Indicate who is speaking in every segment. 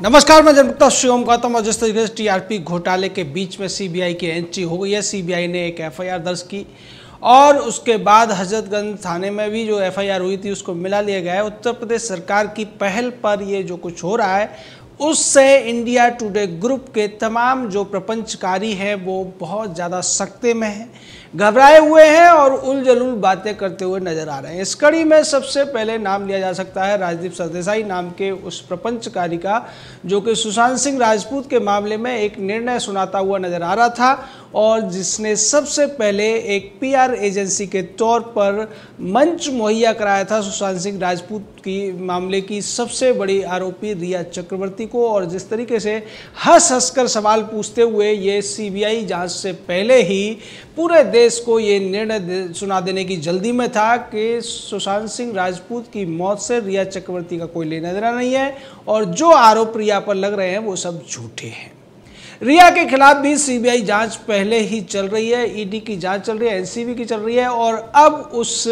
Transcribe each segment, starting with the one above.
Speaker 1: नमस्कार, मैं जनमुक्ता शिवम गौतम और जिस तरीके से टीआरपी घोटाले के बीच में सीबीआई की एंट्री हो गई है, सीबीआई ने एक एफआईआर दर्ज की और उसके बाद हजरतगंज थाने में भी जो एफआईआर हुई थी उसको मिला लिया गया है। उत्तर प्रदेश सरकार की पहल पर ये जो कुछ हो रहा है, उससे इंडिया टुडे ग्रुप के तमाम जो प्रपंचकारी हैं, वो बहुत ज़्यादा सख्ते में हैं। घबराए हुए हैं और उल जलूल बातें करते हुए नज़र आ रहे हैं। इस कड़ी में सबसे पहले नाम लिया जा सकता है राजदीप सरदेसाई नाम के उस प्रपंचकारी का, जो कि सुशांत सिंह राजपूत के मामले में एक निर्णय सुनाता हुआ नज़र आ रहा था और जिसने सबसे पहले एक पीआर एजेंसी के तौर पर मंच मुहैया कराया था सुशांत सिंह राजपूत की मामले की सबसे बड़ी आरोपी रिया चक्रवर्ती को और जिस तरीके से हंस हंस कर सवाल पूछते हुए ये सीबीआई जाँच से पहले ही पूरे देश को ये निर्णय सुना देने की जल्दी में था कि सुशांत सिंह राजपूत की मौत से रिया चक्रवर्ती का कोई लेना देना नहीं है और जो आरोप रिया पर लग रहे हैं वो सब झूठे हैं। रिया के खिलाफ भी सीबीआई जाँच पहले ही चल रही है ईडी की जाँच चल रही है एनसीबी की चल रही है और अब उस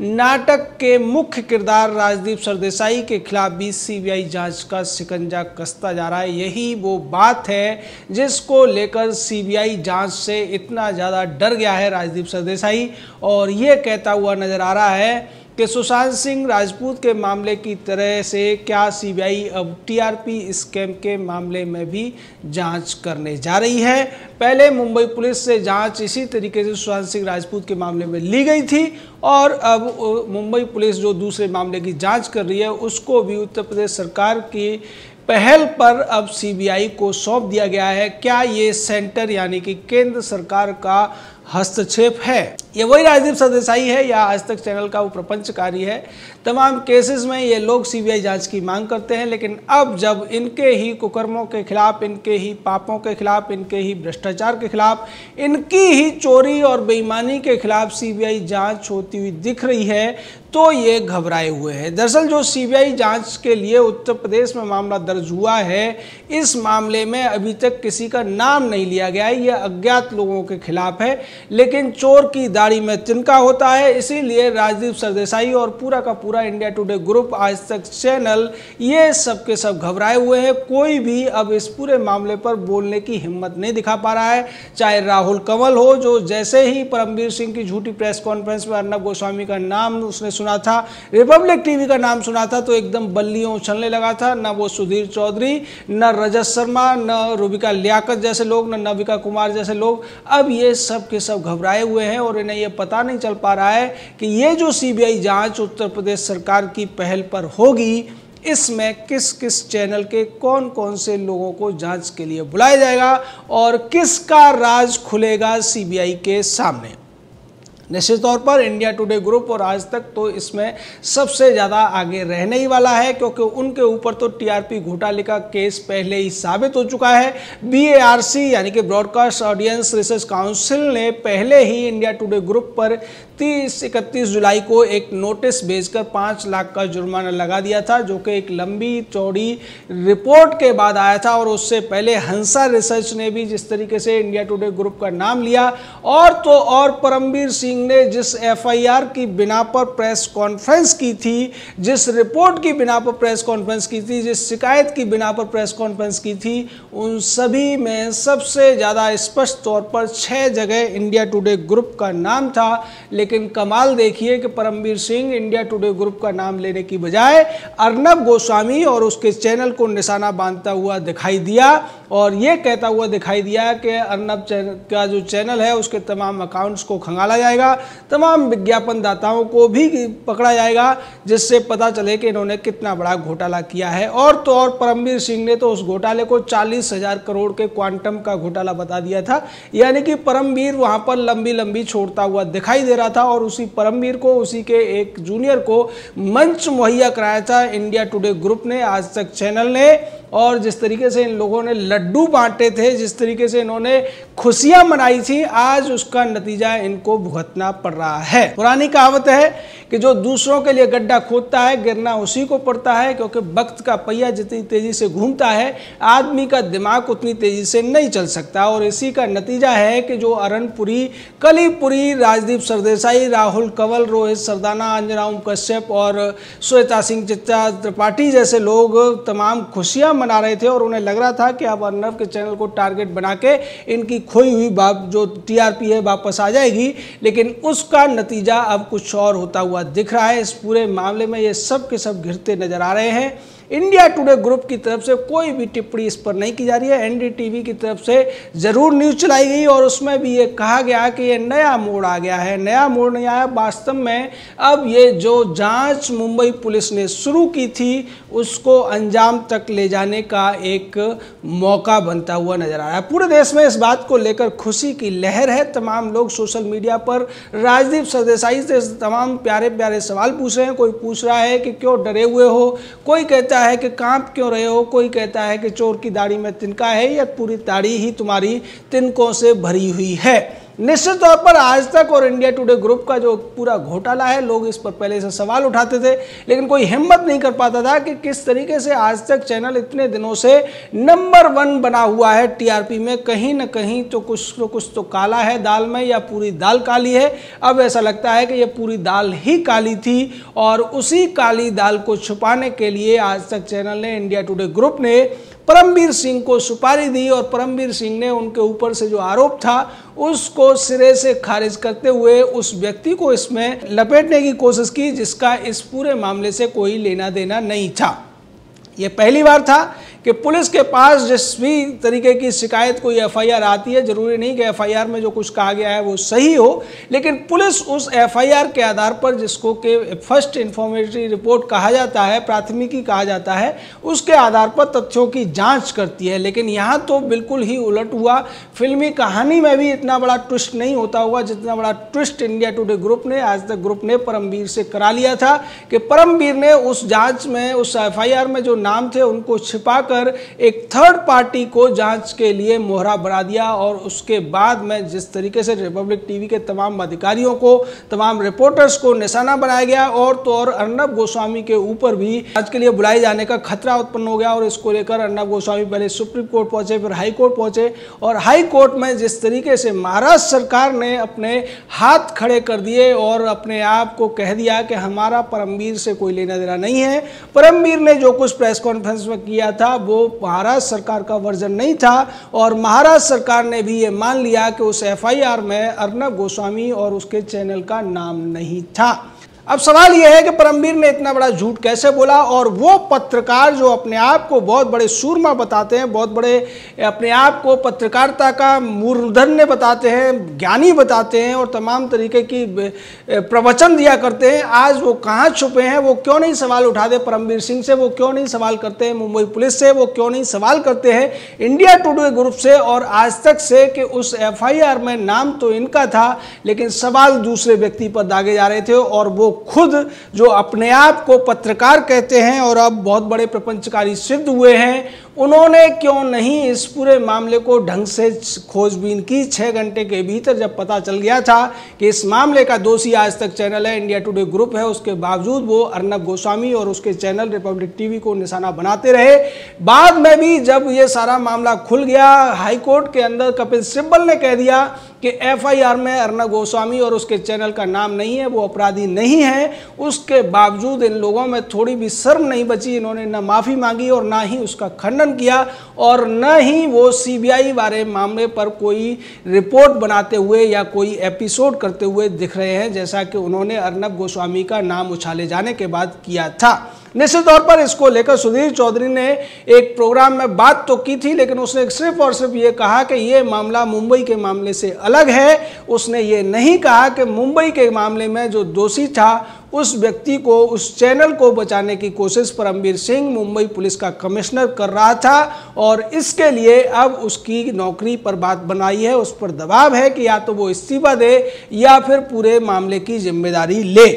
Speaker 1: नाटक के मुख्य किरदार राजदीप सरदेसाई के खिलाफ भी सीबीआई जाँच का सिकंजा कसता जा रहा है। यही वो बात है जिसको लेकर सीबीआई जाँच से इतना ज़्यादा डर गया है राजदीप सरदेसाई और ये कहता हुआ नज़र आ रहा है कि सुशांत सिंह राजपूत के मामले की तरह से क्या सीबीआई अब टीआरपी स्कैम के मामले में भी जाँच करने जा रही है? पहले मुंबई पुलिस से जाँच इसी तरीके से सुशांत सिंह राजपूत के मामले में ली गई थी और अब मुंबई पुलिस जो दूसरे मामले की जाँच कर रही है, उसको भी उत्तर प्रदेश सरकार की पहल पर अब सीबीआई को सौंप दिया गया है। क्या ये सेंटर यानी कि केंद्र सरकार का हस्तक्षेप है? ये वही राजदीप सरदेसाई है, या आज तक चैनल का वो प्रपंचकारी है। तमाम केसेस में ये लोग सीबीआई जाँच की मांग करते हैं, लेकिन अब जब इनके ही कुकर्मों के खिलाफ, इनके ही पापों के खिलाफ, इनके ही भ्रष्टाचार के खिलाफ, इनकी ही चोरी और बेईमानी के खिलाफ सीबीआई जाँच होती हुई दिख रही है तो ये घबराए हुए हैं। दरअसल जो सीबीआई जाँच के लिए उत्तर प्रदेश में मामला दर्ज हुआ है, इस मामले में अभी तक किसी का नाम नहीं लिया गया है। यह अज्ञात लोगों के खिलाफ है, लेकिन चोर की दाढ़ी में तिनका होता है। इसीलिए राजदीप सरदेसाई और पूरा का पूरा इंडिया टुडे ग्रुप आज तक चैनल ये सब के सब घबराए हुए हैं। कोई भी अब इस पूरे मामले पर बोलने की हिम्मत नहीं दिखा पा रहा है। चाहे राहुल कंवल हो, जो जैसे ही परमवीर सिंह की झूठी प्रेस कॉन्फ्रेंस में अर्नब गोस्वामी का नाम उसने सुना था, रिपब्लिक टीवी का नाम सुना था तो एकदम बल्लियों उछलने लगा था। न वो सुधीर चौधरी, न रजत शर्मा, न रूबिका लियाकत जैसे लोग, न नविका कुमार जैसे लोग। अब ये सब के सब घबराए हुए हैं और इन्हें ये पता नहीं चल पा रहा है कि ये जो सीबीआई जाँच उत्तर प्रदेश सरकार की पहल पर होगी, इसमें किस किस चैनल के कौन कौन से लोगों को जाँच के लिए बुलाया जाएगा और किसका राज खुलेगा सीबीआई के सामने। निश्चित तौर पर इंडिया टुडे ग्रुप और आज तक तो इसमें सबसे ज़्यादा आगे रहने ही वाला है, क्योंकि उनके ऊपर तो टीआरपी घोटाले का केस पहले ही साबित हो चुका है। बीएआरसी, यानी कि ब्रॉडकास्ट ऑडियंस रिसर्च काउंसिल ने पहले ही इंडिया टुडे ग्रुप पर तीस इकतीस जुलाई को एक नोटिस भेजकर पाँच लाख का जुर्माना लगा दिया था, जो कि एक लंबी चौड़ी रिपोर्ट के बाद आया था और उससे पहले हंसा रिसर्च ने भी जिस तरीके से इंडिया टुडे ग्रुप का नाम लिया। और तो और परमवीर सिंह ने जिस एफआईआर की बिना पर प्रेस कॉन्फ्रेंस की थी, जिस रिपोर्ट की बिना पर प्रेस कॉन्फ्रेंस की थी, जिस शिकायत की बिना पर प्रेस कॉन्फ्रेंस की थी, उन सभी में सबसे ज़्यादा स्पष्ट तौर पर छः जगह इंडिया टुडे ग्रुप का नाम था लेकिन कमाल देखिए कि Paramvir Singh India today group का नाम लेने की बजाय अर्नब गोस्वामी और उसके चैनल को निशाना बांधता हुआ दिखाई दिया और ये कहता हुआ दिखाई दिया कि अर्नब का जो चैनल है, उसके तमाम अकाउंट्स को खंगाला जाएगा, तमाम विज्ञापन दाताओं को भी पकड़ा जाएगा, जिससे पता चले कि इन्होंने कितना बड़ा घोटाला किया है। और तो और परमवीर सिंह ने तो उस घोटाले को चालीस हज़ार करोड़ के क्वांटम का घोटाला बता दिया था। यानी कि परमवीर वहाँ पर लंबी लंबी छोड़ता हुआ दिखाई दे रहा था और उसी परमवीर को, उसी के एक जूनियर को मंच मुहैया कराया था। इंडिया टुडे ग्रुप ने आज तक चैनल ने और जिस तरीके से इन लोगों ने लड्डू बांटे थे, जिस तरीके से इन्होंने खुशियाँ मनाई थी, आज उसका नतीजा इनको भुगतना पड़ रहा है। पुरानी कहावत है कि जो दूसरों के लिए गड्ढा खोदता है, गिरना उसी को पड़ता है, क्योंकि वक्त का पहिया जितनी तेज़ी से घूमता है, आदमी का दिमाग उतनी तेज़ी से नहीं चल सकता। और इसी का नतीजा है कि जो अरनपुरी, कलीपुरी राजदीप सरदेसाई, राहुल कंवल, रोहित सरदाना, अंजनाउम कश्यप और श्वेता सिंह चित्ता त्रिपाठी जैसे लोग तमाम खुशियाँ मना रहे थे और उन्हें लग रहा था कि अब अर्नब के चैनल को टारगेट बना के इनकी खोई हुई बाप जो टीआरपी है वापस आ जाएगी। लेकिन उसका नतीजा अब कुछ और होता हुआ दिख रहा है। इस पूरे मामले में ये सब के सब घिरते नज़र आ रहे हैं। इंडिया टुडे ग्रुप की तरफ़ से कोई भी टिप्पणी इस पर नहीं की जा रही है। एनडीटीवी की तरफ़ से ज़रूर न्यूज़ चलाई गई और उसमें भी ये कहा गया कि ये नया मोड़ आ गया है। नया मोड़ नहीं आया, वास्तव में अब ये जो जाँच मुंबई पुलिस ने शुरू की थी, उसको अंजाम तक ले जाने का एक मौका बनता हुआ नज़र आ रहा है। पूरे देश में इस बात को लेकर खुशी की लहर है। तमाम लोग सोशल मीडिया पर राजदीप सरदेसाई से तमाम प्यारे प्यारे सवाल पूछ रहे हैं। कोई पूछ रहा है कि क्यों डरे हुए हो? कोई कहता है कि काँप क्यों रहे हो? कोई कहता है कि चोर की दाढ़ी में तिनका है, या पूरी दाढ़ी ही तुम्हारी तिनकों से भरी हुई है। निश्चित तौर पर आज तक और इंडिया टुडे ग्रुप का जो पूरा घोटाला है, लोग इस पर पहले से सवाल उठाते थे, लेकिन कोई हिम्मत नहीं कर पाता था कि किस तरीके से आज तक चैनल इतने दिनों से नंबर वन बना हुआ है टीआरपी में। कहीं ना कहीं तो कुछ तो कुछ तो काला है दाल में, या पूरी दाल काली है। अब ऐसा लगता है कि ये पूरी दाल ही काली थी, और उसी काली दाल को छुपाने के लिए आज तक चैनल ने, इंडिया टुडे ग्रुप ने परमवीर सिंह को सुपारी दी और परमवीर सिंह ने उनके ऊपर से जो आरोप था, उसको सिरे से खारिज करते हुए उस व्यक्ति को इसमें लपेटने की कोशिश की, जिसका इस पूरे मामले से कोई लेना देना नहीं था। यह पहली बार था कि पुलिस के पास जिस भी तरीके की शिकायत कोई एफआईआर आती है, ज़रूरी नहीं कि एफआईआर में जो कुछ कहा गया है वो सही हो, लेकिन पुलिस उस एफआईआर के आधार पर जिसको के फ़र्स्ट इन्फॉर्मेटरी रिपोर्ट कहा जाता है, प्राथमिकी कहा जाता है, उसके आधार पर तथ्यों की जाँच करती है। लेकिन यहाँ तो बिल्कुल ही उलट हुआ। फिल्मी कहानी में भी इतना बड़ा ट्विस्ट नहीं होता हुआ जितना बड़ा ट्विस्ट इंडिया टुडे ग्रुप ने, आज तक ग्रुप ने परमवीर से करा लिया था कि परमवीर ने उस जाँच में, उस एफआईआर में जो नाम थे उनको छिपा कर एक थर्ड पार्टी को जाँच के लिए मोहरा बना दिया और उसके बाद में जिस तरीके से रिपब्लिक टीवी के तमाम अधिकारियों को, तमाम रिपोर्टर्स को निशाना बनाया गया और तो और अर्नब गोस्वामी के ऊपर भी आज के लिए बुलाए जाने का खतरा उत्पन्न हो गया और इसको लेकर अर्नब गोस्वामी पहले सुप्रीम कोर्ट पहुँचे, फिर हाई कोर्ट पहुँचे और हाई कोर्ट में जिस तरीके से महाराष्ट्र सरकार ने अपने हाथ खड़े कर दिए और अपने आप को कह दिया कि हमारा परमवीर से कोई लेना देना नहीं है। परमवीर ने जो कुछ प्रेस कॉन्फ्रेंस में किया था वो महाराष्ट्र सरकार का वर्जन नहीं था और महाराष्ट्र सरकार ने भी ये मान लिया कि उस एफआईआर में अर्नब गोस्वामी और उसके चैनल का नाम नहीं था। अब सवाल यह है कि परमवीर ने इतना बड़ा झूठ कैसे बोला और वो पत्रकार जो अपने आप को बहुत बड़े सूरमा बताते हैं, बहुत बड़े अपने आप को पत्रकारिता का मूर्धन्य बताते हैं, ज्ञानी बताते हैं और तमाम तरीके की प्रवचन दिया करते हैं। आज वो कहाँ छुपे हैं, वो क्यों नहीं सवाल उठा दे परमवीर सिंह से, वो क्यों नहीं सवाल करते हैं मुंबई पुलिस से, वो क्यों नहीं सवाल करते हैं इंडिया टुडे ग्रुप से और आज तक से कि उस एफआईआर में नाम तो इनका था, लेकिन सवाल दूसरे व्यक्ति पर दागे जा रहे थे और वो खुद जो अपने आप को पत्रकार कहते हैं और अब बहुत बड़े प्रपंचकारी सिद्ध हुए हैं उन्होंने क्यों नहीं इस पूरे मामले को ढंग से खोजबीन की? छः घंटे के भीतर जब पता चल गया था कि इस मामले का दोषी आज तक चैनल है, इंडिया टुडे ग्रुप है, उसके बावजूद वो अर्नब गोस्वामी और उसके चैनल रिपब्लिक टीवी को निशाना बनाते रहे। बाद में भी जब ये सारा मामला खुल गया, हाईकोर्ट के अंदर कपिल सिब्बल ने कह दिया कि एफआईआर में अर्नब गोस्वामी और उसके चैनल का नाम नहीं है, वो अपराधी नहीं है। उसके बावजूद इन लोगों में थोड़ी भी शर्म नहीं बची, इन्होंने न माफ़ी मांगी और ना ही उसका खंडन किया और न ही वो सीबीआई वाले मामले पर कोई रिपोर्ट बनाते हुए या कोई एपिसोड करते हुए दिख रहे हैं, जैसा कि उन्होंने अर्नब गोस्वामी का नाम उछाले जाने के बाद किया था। निश्चित तौर पर इसको लेकर सुधीर चौधरी ने एक प्रोग्राम में बात तो की थी, लेकिन उसने सिर्फ़ और सिर्फ़ ये कहा कि ये मामला मुंबई के मामले से अलग है। उसने ये नहीं कहा कि मुंबई के मामले में जो दोषी था, उस व्यक्ति को, उस चैनल को बचाने की कोशिश परमवीर सिंह मुंबई पुलिस का कमिश्नर कर रहा था, और इसके लिए अब उसकी नौकरी पर बात बनाई है। उस पर दबाव है कि या तो वो इस्तीफा दे या फिर पूरे मामले की ज़िम्मेदारी ले।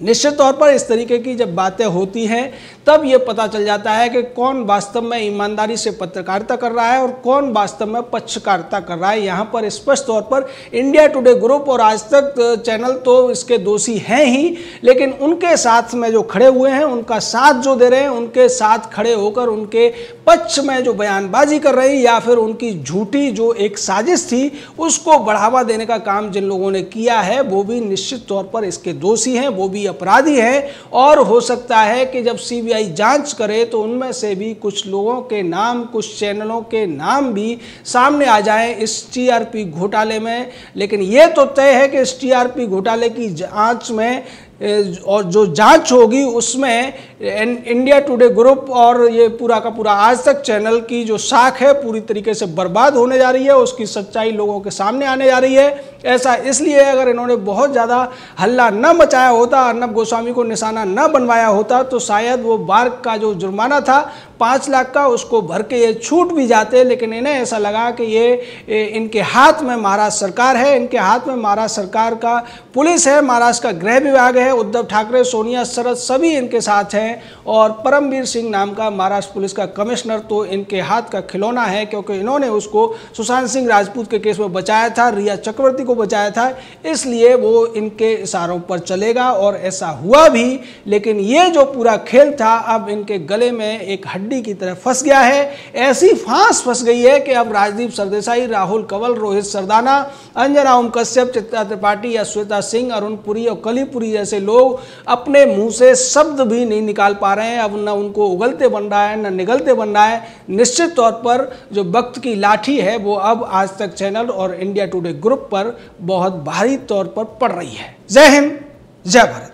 Speaker 1: निश्चित तौर पर इस तरीके की जब बातें होती हैं, तब ये पता चल जाता है कि कौन वास्तव में ईमानदारी से पत्रकारिता कर रहा है और कौन वास्तव में पक्षकारिता कर रहा है। यहाँ पर स्पष्ट तौर पर इंडिया टुडे ग्रुप और आज तक चैनल तो इसके दोषी हैं ही, लेकिन उनके साथ में जो खड़े हुए हैं, उनका साथ जो दे रहे हैं, उनके साथ खड़े होकर उनके पक्ष में जो बयानबाजी कर रही या फिर उनकी झूठी जो एक साजिश थी, उसको बढ़ावा देने का काम जिन लोगों ने किया है, वो भी निश्चित तौर पर इसके दोषी हैं, वो भी अपराधी हैं और हो सकता है कि जब सीबीआई जाँच करे तो उनमें से भी कुछ लोगों के नाम, कुछ चैनलों के नाम भी सामने आ जाएँ इस टीआरपी घोटाले में। लेकिन ये तो तय है कि इस टीआरपी घोटाले की जाँच में और जो जाँच होगी उसमें इंडिया टुडे ग्रुप और ये पूरा का पूरा आज तक चैनल की जो साख है पूरी तरीके से बर्बाद होने जा रही है, उसकी सच्चाई लोगों के सामने आने जा रही है। ऐसा इसलिए अगर इन्होंने बहुत ज़्यादा हल्ला न मचाया होता, अर्नब गोस्वामी को निशाना न बनवाया होता तो शायद वो बार्क का जो जुर्माना था, पाँच लाख का, उसको भर के ये छूट भी जाते, लेकिन इन्हें ऐसा लगा कि ये इनके हाथ में महाराष्ट्र सरकार है, इनके हाथ में महाराष्ट्र सरकार का पुलिस है महाराष्ट्र का गृह विभाग है उद्धव ठाकरे, सोनिया, शरद सभी इनके साथ हैं और परमवीर सिंह नाम का महाराष्ट्र पुलिस का कमिश्नर तो इनके हाथ का खिलौना है क्योंकि इन्होंने उसको सुशांत सिंह राजपूत के केस में बचाया था, रिया चक्रवर्ती को बचाया था, इसलिए वो इनके इशारों पर चलेगा और ऐसा हुआ भी, लेकिन ये जो पूरा खेल था, अब इनके गले में एक हड्डी की तरह फंस गया है। ऐसी फांस फंस गई है कि अब राजदीप सरदेसाई, राहुल कंवल, रोहित सरदाना, अंजना ओम कश्यप, चित्रा त्रिपाठी या श्वेता सिंह, अरुण पुरी और कलीपुरी जैसे लोग अपने मुँह से शब्द भी नहीं निकाल पा रहे हैं, अब न उनको उगलते बन रहा है, न निगलते बन रहा है। निश्चित तौर पर जो वक्त की लाठी है, वो अब आज तक चैनल और इंडिया टुडे ग्रुप पर बहुत भारी तौर पर पड़ रही है। जय हिंद, जय भारत।